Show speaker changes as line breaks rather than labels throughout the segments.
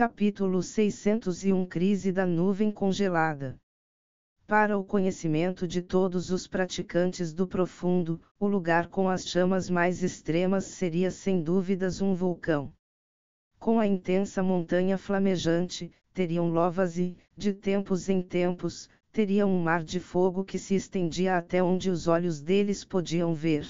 Capítulo 601 Crise da nuvem congelada. Para o conhecimento de todos os praticantes do profundo, o lugar com as chamas mais extremas seria sem dúvidas um vulcão. Com a intensa montanha flamejante, teriam lovas e, de tempos em tempos, teriam um mar de fogo que se estendia até onde os olhos deles podiam ver.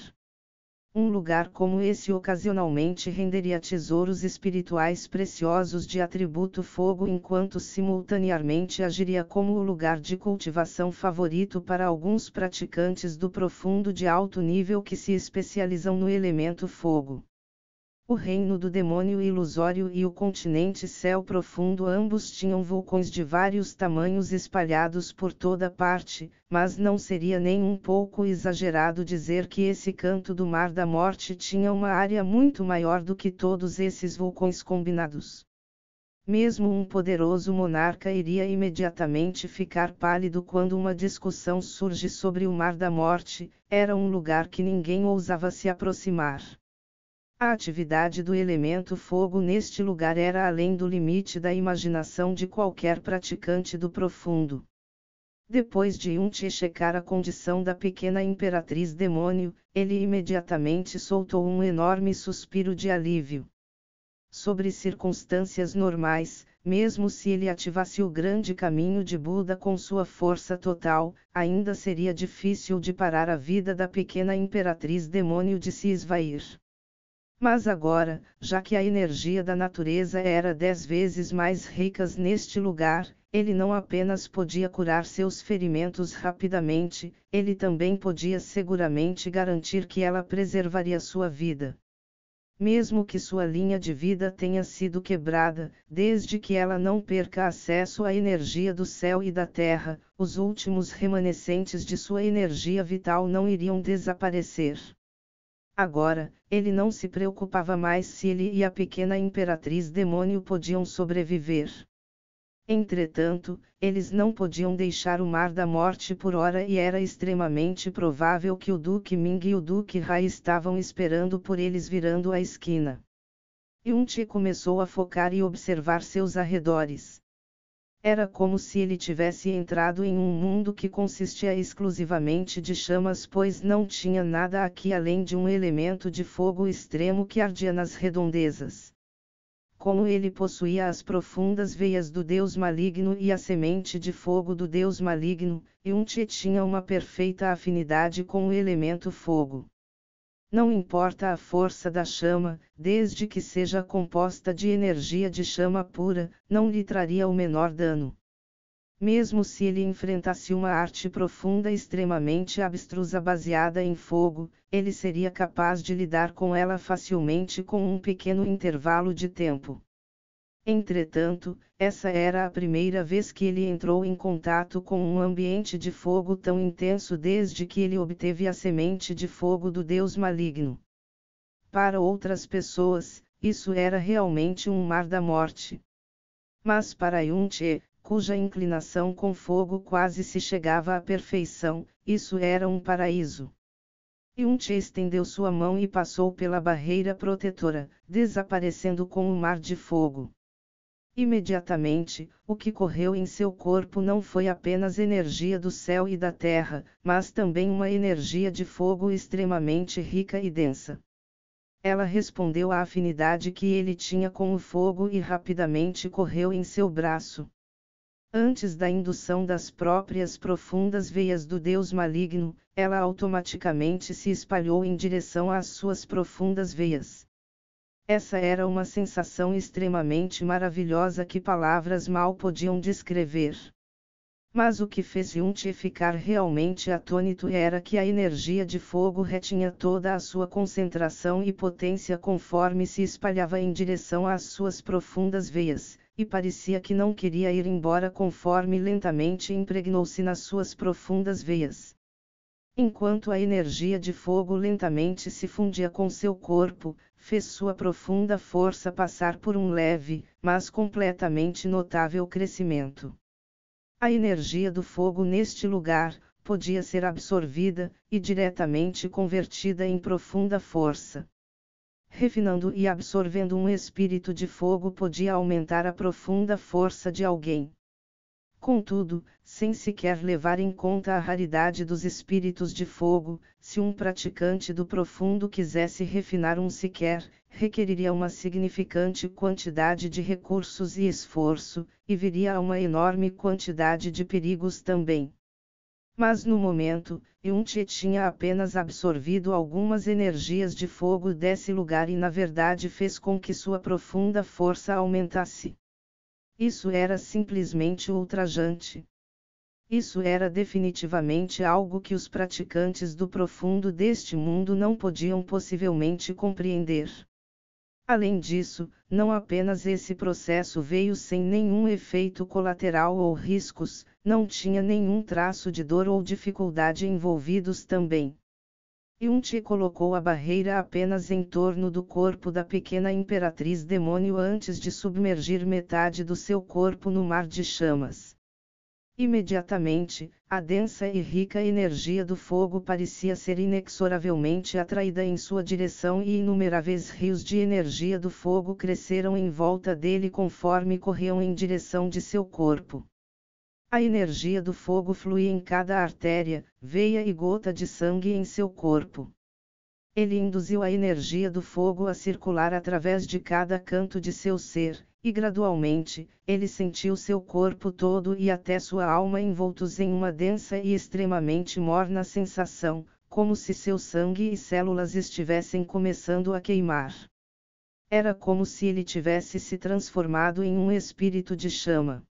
Um lugar como esse ocasionalmente renderia tesouros espirituais preciosos de atributo fogo, enquanto simultaneamente agiria como o lugar de cultivação favorito para alguns praticantes do profundo de alto nível que se especializam no elemento fogo. O reino do demônio ilusório e o continente céu profundo ambos tinham vulcões de vários tamanhos espalhados por toda parte, mas não seria nem um pouco exagerado dizer que esse canto do mar da morte tinha uma área muito maior do que todos esses vulcões combinados. Mesmo um poderoso monarca iria imediatamente ficar pálido quando uma discussão surge sobre o Mar da Morte, era um lugar que ninguém ousava se aproximar. A atividade do elemento fogo neste lugar era além do limite da imaginação de qualquer praticante do profundo. Depois de Yunti checar a condição da pequena imperatriz demônio, ele imediatamente soltou um enorme suspiro de alívio. Sobre circunstâncias normais, mesmo se ele ativasse o grande caminho de Buda com sua força total, ainda seria difícil de parar a vida da pequena imperatriz demônio de se esvair. Mas agora, já que a energia da natureza era dez vezes mais rica neste lugar, ele não apenas podia curar seus ferimentos rapidamente, ele também podia seguramente garantir que ela preservaria sua vida. Mesmo que sua linha de vida tenha sido quebrada, desde que ela não perca acesso à energia do céu e da terra, os últimos remanescentes de sua energia vital não iriam desaparecer. Agora, ele não se preocupava mais se ele e a pequena imperatriz demônio podiam sobreviver. Entretanto, eles não podiam deixar o mar da morte por hora e era extremamente provável que o Duque Ming e o Duque Rai estavam esperando por eles virando a esquina. Yunti começou a focar e observar seus arredores. Era como se ele tivesse entrado em um mundo que consistia exclusivamente de chamas, pois não tinha nada aqui além de um elemento de fogo extremo que ardia nas redondezas. Como ele possuía as profundas veias do deus maligno e a semente de fogo do deus maligno, Yunti tinha uma perfeita afinidade com o elemento fogo. Não importa a força da chama, desde que seja composta de energia de chama pura, não lhe traria o menor dano. Mesmo se ele enfrentasse uma arte profunda extremamente abstrusa baseada em fogo, ele seria capaz de lidar com ela facilmente com um pequeno intervalo de tempo. Entretanto, essa era a primeira vez que ele entrou em contato com um ambiente de fogo tão intenso desde que ele obteve a semente de fogo do Deus maligno. Para outras pessoas, isso era realmente um mar da morte. Mas para Yunche, cuja inclinação com fogo quase se chegava à perfeição, isso era um paraíso. Yunche estendeu sua mão e passou pela barreira protetora, desaparecendo com o mar de fogo. Imediatamente, o que correu em seu corpo não foi apenas energia do céu e da terra, mas também uma energia de fogo extremamente rica e densa. Ela respondeu à afinidade que ele tinha com o fogo e rapidamente correu em seu braço. Antes da indução das próprias profundas veias do Deus maligno, ela automaticamente se espalhou em direção às suas profundas veias. Essa era uma sensação extremamente maravilhosa que palavras mal podiam descrever. Mas o que fez Yunti ficar realmente atônito era que a energia de fogo retinha toda a sua concentração e potência conforme se espalhava em direção às suas profundas veias, e parecia que não queria ir embora conforme lentamente impregnou-se nas suas profundas veias. Enquanto a energia de fogo lentamente se fundia com seu corpo, fez sua profunda força passar por um leve, mas completamente notável crescimento. A energia do fogo neste lugar, podia ser absorvida, e diretamente convertida em profunda força. refinando e absorvendo um espírito de fogo podia aumentar a profunda força de alguém. Contudo, sem sequer levar em conta a raridade dos espíritos de fogo, se um praticante do profundo quisesse refinar um sequer, requeriria uma significante quantidade de recursos e esforço, e viria a uma enorme quantidade de perigos também. Mas no momento, Yunche tinha apenas absorvido algumas energias de fogo desse lugar e na verdade fez com que sua profunda força aumentasse. Isso era simplesmente ultrajante. Isso era definitivamente algo que os praticantes do profundo deste mundo não podiam possivelmente compreender. Além disso, não apenas esse processo veio sem nenhum efeito colateral ou riscos, não tinha nenhum traço de dor ou dificuldade envolvidos também. Yunti colocou a barreira apenas em torno do corpo da pequena imperatriz demônio antes de submergir metade do seu corpo no mar de chamas. Imediatamente, a densa e rica energia do fogo parecia ser inexoravelmente atraída em sua direção e inumeráveis rios de energia do fogo cresceram em volta dele conforme corriam em direção de seu corpo. A energia do fogo fluía em cada artéria, veia e gota de sangue em seu corpo. Ele induziu a energia do fogo a circular através de cada canto de seu ser, e gradualmente, ele sentiu seu corpo todo e até sua alma envoltos em uma densa e extremamente morna sensação, como se seu sangue e células estivessem começando a queimar. Era como se ele tivesse se transformado em um espírito de chama.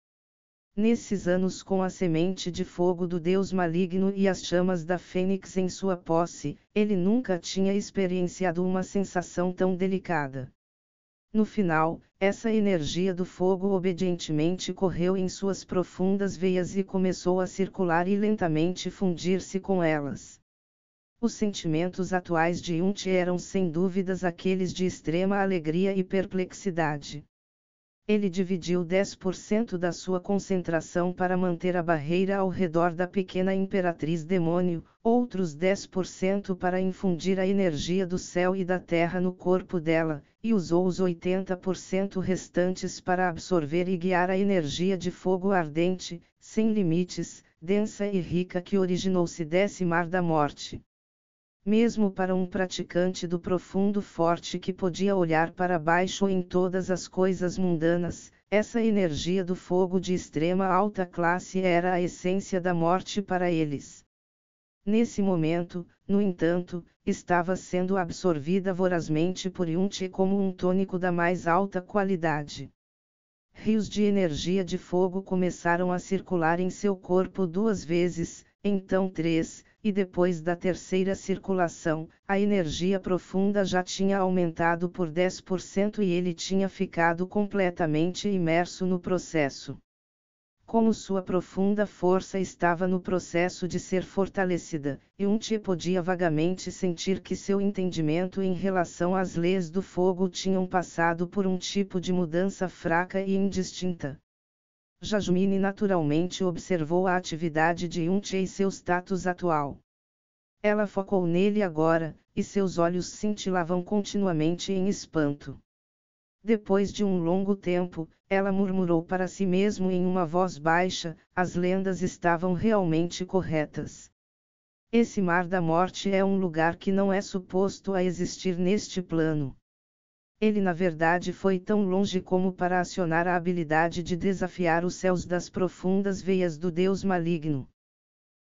Nesses anos com a semente de fogo do deus maligno e as chamas da fênix em sua posse, ele nunca tinha experienciado uma sensação tão delicada. No final, essa energia do fogo obedientemente correu em suas profundas veias e começou a circular e lentamente fundir-se com elas. Os sentimentos atuais de Yunti eram sem dúvidas aqueles de extrema alegria e perplexidade. Ele dividiu 10% da sua concentração para manter a barreira ao redor da pequena imperatriz demônio, outros 10% para infundir a energia do céu e da terra no corpo dela, e usou os 80% restantes para absorver e guiar a energia de fogo ardente, sem limites, densa e rica que originou-se desse mar da morte mesmo para um praticante do profundo forte que podia olhar para baixo em todas as coisas mundanas, essa energia do fogo de extrema alta classe era a essência da morte para eles. Nesse momento, no entanto, estava sendo absorvida vorazmente por Yunti como um tônico da mais alta qualidade. Rios de energia de fogo começaram a circular em seu corpo duas vezes, então três, e depois da terceira circulação, a energia profunda já tinha aumentado por 10% e ele tinha ficado completamente imerso no processo. Como sua profunda força estava no processo de ser fortalecida, Yunti podia vagamente sentir que seu entendimento em relação às leis do fogo tinham passado por um tipo de mudança fraca e indistinta. Jasmine naturalmente observou a atividade de Yunche e seu status atual. Ela focou nele agora, e seus olhos cintilavam continuamente em espanto. Depois de um longo tempo, ela murmurou para si mesmo em uma voz baixa: as lendas estavam realmente corretas. Esse mar da morte é um lugar que não é suposto a existir neste plano. Ele na verdade foi tão longe como para acionar a habilidade de desafiar os céus das profundas veias do Deus maligno.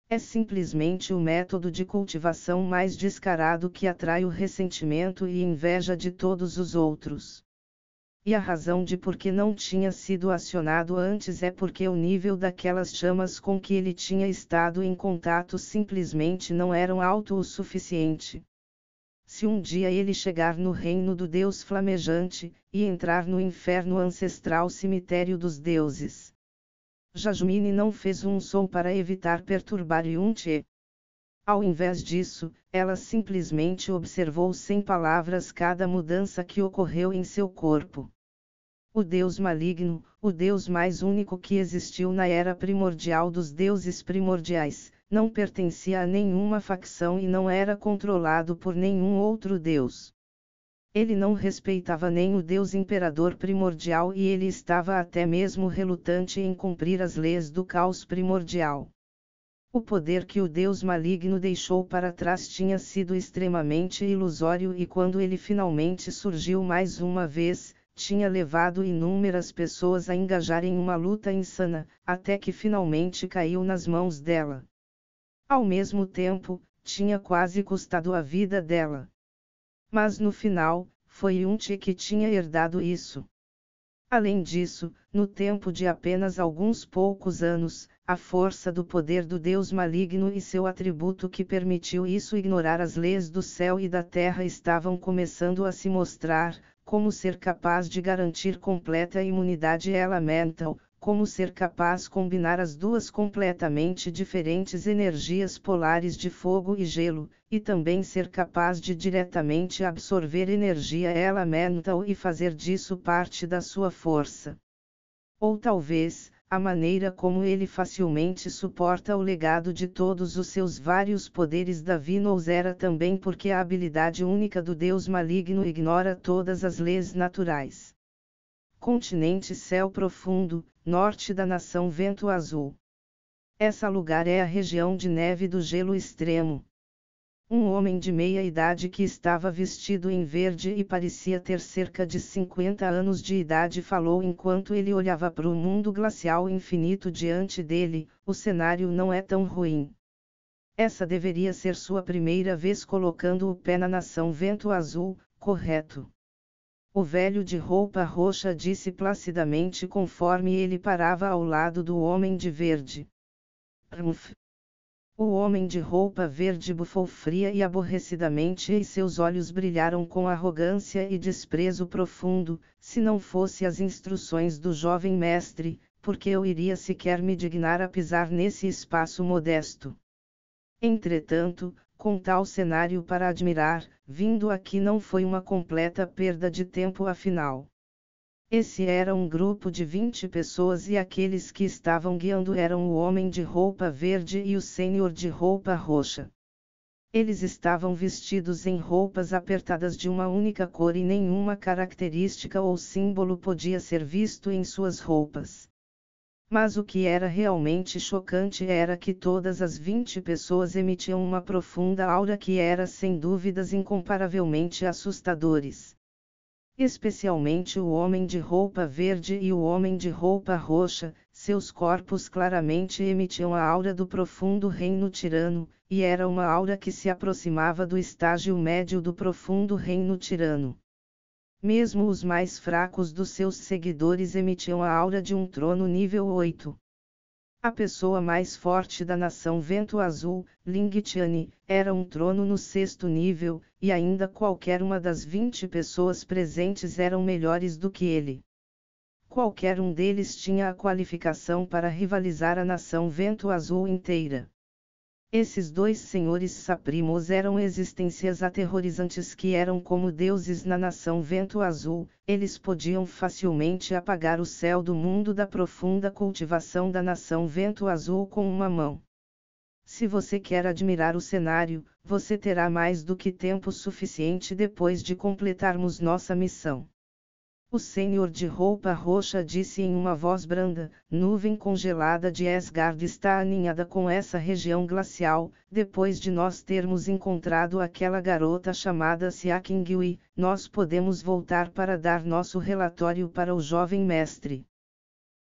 É simplesmente o método de cultivação mais descarado que atrai o ressentimento e inveja de todos os outros. E a razão de por que não tinha sido acionado antes é porque o nível daquelas chamas com que ele tinha estado em contato simplesmente não eram alto o suficiente se um dia ele chegar no reino do Deus flamejante, e entrar no inferno ancestral cemitério dos deuses. Jasmine não fez um som para evitar perturbar Yunche. Ao invés disso, ela simplesmente observou sem palavras cada mudança que ocorreu em seu corpo. O Deus maligno, o Deus mais único que existiu na era primordial dos deuses primordiais, não pertencia a nenhuma facção e não era controlado por nenhum outro deus. Ele não respeitava nem o Deus imperador primordial e ele estava até mesmo relutante em cumprir as leis do caos primordial. O poder que o Deus maligno deixou para trás tinha sido extremamente ilusório e quando ele finalmente surgiu mais uma vez, tinha levado inúmeras pessoas a engajar em uma luta insana, até que finalmente caiu nas mãos dela. Ao mesmo tempo, tinha quase custado a vida dela. Mas no final, foi Yunti que tinha herdado isso. Além disso, no tempo de apenas alguns poucos anos, a força do poder do Deus maligno e seu atributo que permitiu isso ignorar as leis do céu e da terra estavam começando a se mostrar, como ser capaz de garantir completa imunidade elemental, como ser capaz combinar as duas completamente diferentes energias polares de fogo e gelo, e também ser capaz de diretamente absorver energia elemental e fazer disso parte da sua força. Ou talvez, a maneira como ele facilmente suporta o legado de todos os seus vários poderes divinos era também porque a habilidade única do Deus maligno ignora todas as leis naturais. Continente Céu Profundo, norte da nação Vento Azul. Essa lugar é a região de neve do gelo extremo. Um homem de meia idade que estava vestido em verde e parecia ter cerca de 50 anos de idade falou enquanto ele olhava para o mundo glacial infinito diante dele: o cenário não é tão ruim. Essa deveria ser sua primeira vez colocando o pé na nação Vento Azul, correto? O velho de roupa roxa disse placidamente conforme ele parava ao lado do homem de verde. Rumpf. O homem de roupa verde bufou fria e aborrecidamente e seus olhos brilharam com arrogância e desprezo profundo, se não fosse as instruções do jovem mestre, porque eu iria sequer me dignar a pisar nesse espaço modesto. Entretanto, com tal cenário para admirar, vindo aqui não foi uma completa perda de tempo afinal. Esse era um grupo de 20 pessoas e aqueles que estavam guiando eram o homem de roupa verde e o senhor de roupa roxa. Eles estavam vestidos em roupas apertadas de uma única cor e nenhuma característica ou símbolo podia ser visto em suas roupas. Mas o que era realmente chocante era que todas as 20 pessoas emitiam uma profunda aura que era sem dúvidas incomparavelmente assustadores especialmente o homem de roupa verde e o homem de roupa roxa, seus corpos claramente emitiam a aura do profundo reino tirano, e era uma aura que se aproximava do estágio médio do profundo reino tirano. Mesmo os mais fracos dos seus seguidores emitiam a aura de um trono nível 8. A pessoa mais forte da nação Vento Azul, Ling Tiani, era um trono no sexto nível, e ainda qualquer uma das 20 pessoas presentes eram melhores do que ele. Qualquer um deles tinha a qualificação para rivalizar a nação Vento Azul inteira. Esses dois senhores saprimos eram existências aterrorizantes que eram como deuses na nação Vento Azul, eles podiam facilmente apagar o céu do mundo da profunda cultivação da nação Vento Azul com uma mão. Se você quer admirar o cenário, você terá mais do que tempo suficiente depois de completarmos nossa missão. O senhor de roupa roxa disse em uma voz branda: Nuvem congelada de Asgard está aninhada com essa região glacial. Depois de nós termos encontrado aquela garota chamada Siakingui, nós podemos voltar para dar nosso relatório para o jovem mestre.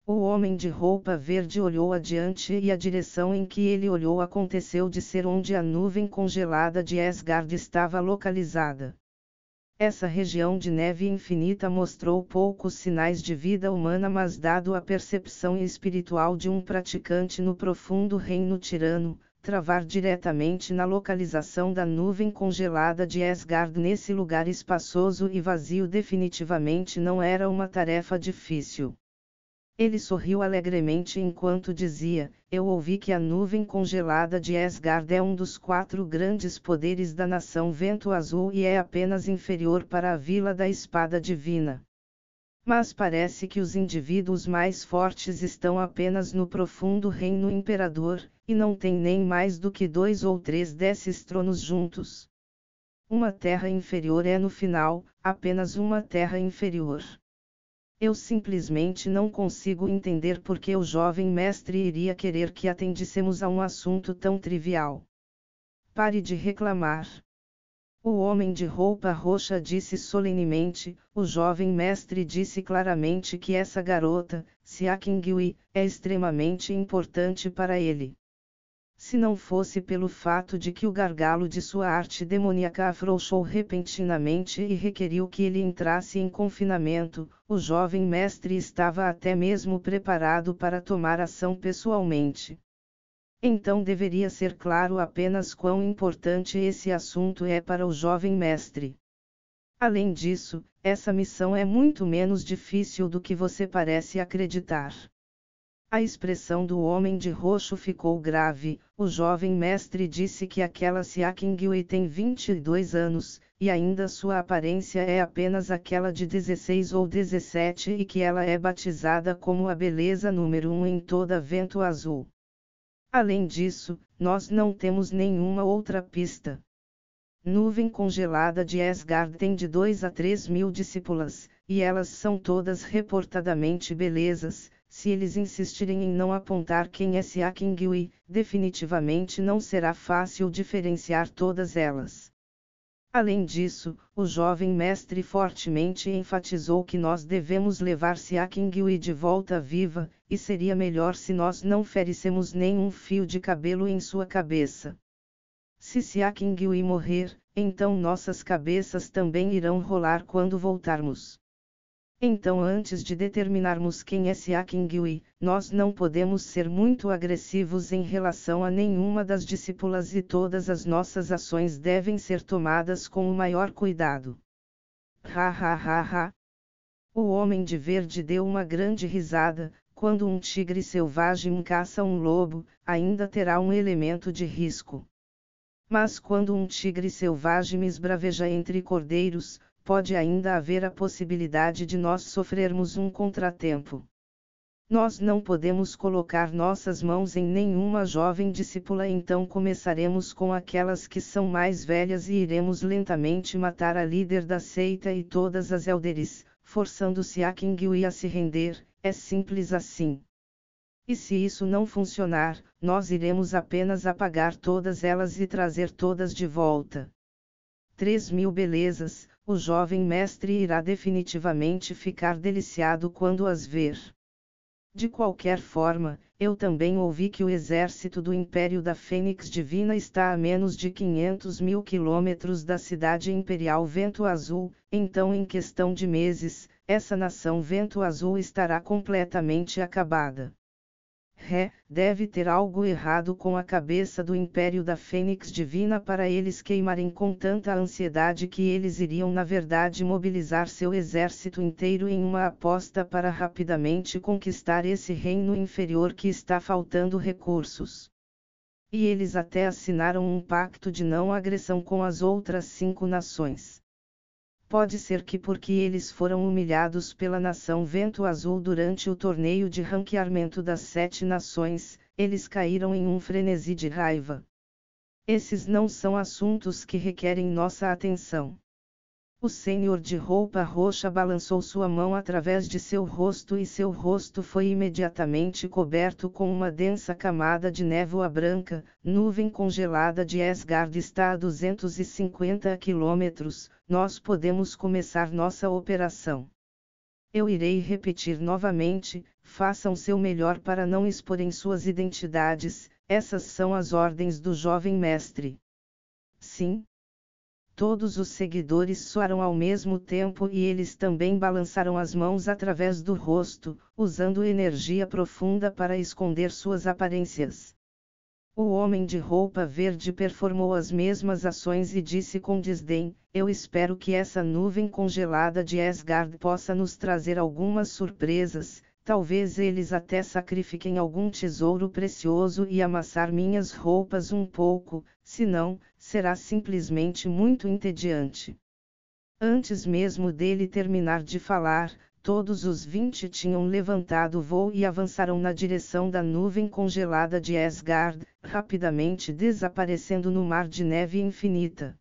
O homem de roupa verde olhou adiante e a direção em que ele olhou aconteceu de ser onde a nuvem congelada de Asgard estava localizada. Essa região de neve infinita mostrou poucos sinais de vida humana, mas, dado a percepção espiritual de um praticante no profundo reino tirano, travar diretamente na localização da nuvem congelada de Asgard nesse lugar espaçoso e vazio definitivamente não era uma tarefa difícil. Ele sorriu alegremente enquanto dizia: Eu ouvi que a nuvem congelada de Asgard é um dos quatro grandes poderes da nação Vento Azul e é apenas inferior para a Vila da Espada Divina. Mas parece que os indivíduos mais fortes estão apenas no profundo reino imperador, e não tem nem mais do que dois ou três desses tronos juntos. uma terra inferior é no final, apenas uma terra inferior. Eu simplesmente não consigo entender por que o jovem mestre iria querer que atendíssemos a um assunto tão trivial. Pare de reclamar. O homem de roupa roxa disse solenemente, o jovem mestre disse claramente que essa garota, Siakingui, é extremamente importante para ele. Se não fosse pelo fato de que o gargalo de sua arte demoníaca afrouxou repentinamente e requeriu que ele entrasse em confinamento, o jovem mestre estava até mesmo preparado para tomar ação pessoalmente. Então deveria ser claro apenas quão importante esse assunto é para o jovem mestre. Além disso, essa missão é muito menos difícil do que você parece acreditar. A expressão do homem de roxo ficou grave. O jovem mestre disse que aquela Siakingui tem 22 anos, e ainda sua aparência é apenas aquela de 16 ou 17 e que ela é batizada como a beleza número 1 em toda Vento Azul. Além disso, nós não temos nenhuma outra pista. Nuvem congelada de Asgard tem de 2 a 3 mil discípulas, e elas são todas reportadamente belezas. Se eles insistirem em não apontar quem é Siakingui, definitivamente não será fácil diferenciar todas elas. Além disso, o jovem mestre fortemente enfatizou que nós devemos levar Siakingui de volta viva, e seria melhor se nós não feríssemos nenhum fio de cabelo em sua cabeça. Se Siakingui morrer, então nossas cabeças também irão rolar quando voltarmos. Então, antes de determinarmos quem é Siakingui, nós não podemos ser muito agressivos em relação a nenhuma das discípulas e todas as nossas ações devem ser tomadas com o maior cuidado. Ha ha ha ha. O homem de verde deu uma grande risada. Quando um tigre selvagem caça um lobo, ainda terá um elemento de risco. Mas quando um tigre selvagem esbraveja entre cordeiros, pode ainda haver a possibilidade de nós sofrermos um contratempo. Nós não podemos colocar nossas mãos em nenhuma jovem discípula, então começaremos com aquelas que são mais velhas e iremos lentamente matar a líder da seita e todas as elderes, forçando-se a Kingui a se render, é simples assim. E se isso não funcionar, nós iremos apenas apagar todas elas e trazer todas de volta. Três mil belezas, o jovem mestre irá definitivamente ficar deliciado quando as ver. De qualquer forma, eu também ouvi que o exército do Império da Fênix Divina está a menos de 500 mil quilômetros da cidade imperial Vento Azul, então, em questão de meses, essa nação Vento Azul estará completamente acabada. Ré, deve ter algo errado com a cabeça do império da Fênix Divina para eles queimarem com tanta ansiedade que eles iriam na verdade mobilizar seu exército inteiro em uma aposta para rapidamente conquistar esse reino inferior que está faltando recursos. E eles até assinaram um pacto de não agressão com as outras cinco nações. Pode ser que porque eles foram humilhados pela nação Vento Azul durante o torneio de ranqueamento das sete nações, eles caíram em um frenesi de raiva. Esses não são assuntos que requerem nossa atenção. O senhor de roupa roxa balançou sua mão através de seu rosto e seu rosto foi imediatamente coberto com uma densa camada de névoa branca. Nuvem congelada de Asgard está a 250 quilômetros. Nós podemos começar nossa operação. Eu irei repetir novamente: façam seu melhor para não exporem suas identidades. Essas são as ordens do jovem mestre. Sim, Todos os seguidores soaram ao mesmo tempo e eles também balançaram as mãos através do rosto, usando energia profunda para esconder suas aparências. O homem de roupa verde performou as mesmas ações e disse com desdém: Eu espero que essa nuvem congelada de Asgard possa nos trazer algumas surpresas, Talvez eles até sacrifiquem algum tesouro precioso e amassar minhas roupas um pouco, senão, será simplesmente muito entediante. Antes mesmo dele terminar de falar, todos os vinte tinham levantado voo e avançaram na direção da nuvem congelada de Asgard, rapidamente desaparecendo no mar de neve infinita.